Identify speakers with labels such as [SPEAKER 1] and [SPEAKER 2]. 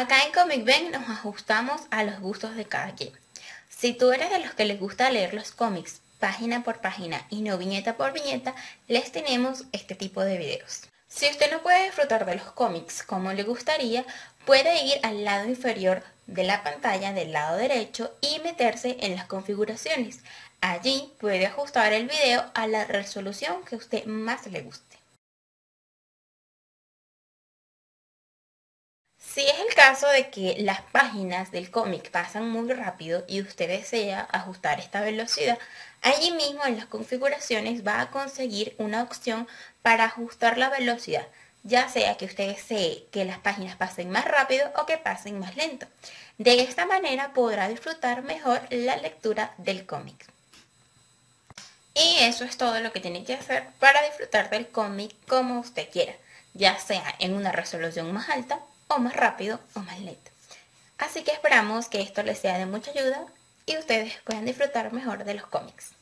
[SPEAKER 1] Acá en Comic Ben nos ajustamos a los gustos de cada quien. Si tú eres de los que les gusta leer los cómics página por página y no viñeta por viñeta, les tenemos este tipo de videos. Si usted no puede disfrutar de los cómics como le gustaría, puede ir al lado inferior de la pantalla del lado derecho y meterse en las configuraciones. Allí puede ajustar el video a la resolución que a usted más le guste. Si es el caso de que las páginas del cómic pasan muy rápido y usted desea ajustar esta velocidad, allí mismo en las configuraciones va a conseguir una opción para ajustar la velocidad, ya sea que usted desee que las páginas pasen más rápido o que pasen más lento. De esta manera podrá disfrutar mejor la lectura del cómic. Y eso es todo lo que tiene que hacer para disfrutar del cómic como usted quiera, ya sea en una resolución más alta o más rápido o más lento. Así que esperamos que esto les sea de mucha ayuda y ustedes puedan disfrutar mejor de los cómics.